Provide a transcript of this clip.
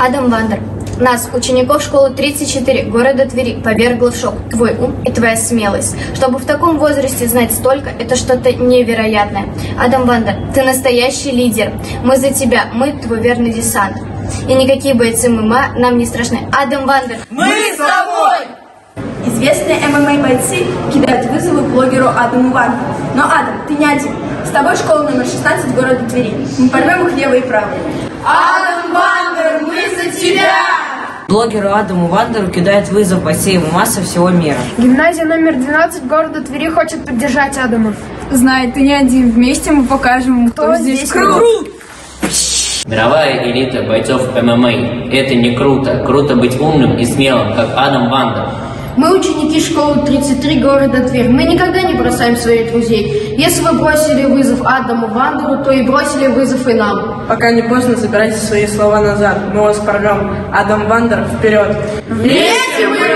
Адам Вандер, нас, учеников школы 34 города Твери, повергла в шок твой ум и твоя смелость. Чтобы в таком возрасте знать столько, это что-то невероятное. Адам Вандер, ты настоящий лидер. Мы за тебя, мы твой верный десант. И никакие бойцы ММА нам не страшны. Адам Вандер, Мы с тобой! Известные ММА-бойцы кидают вызовы блогеру Адаму Вандеру. Но, Адам, ты не один. С тобой школа номер 16 города Твери. Мы порвем их лево и право. Адам Блогеру Адаму Вандеру кидают вызов бойцы ММА со всего мира. Гимназия номер 12 города Твери хочет поддержать Адама. Знай, ты не один. Вместе мы покажем, кто, здесь крут. Мировая элита бойцов ММА. Это не круто. Круто быть умным и смелым, как Адам Вандер. Мы ученики школы 33 города Тверь. Мы никогда не бросаем своих друзей. Если вы бросили вызов Адаму Вандеру, то и бросили вызов и нам. Пока не поздно, забирайте свои слова назад. Мы вас порвем. Адам Вандер, вперед! Вместе мы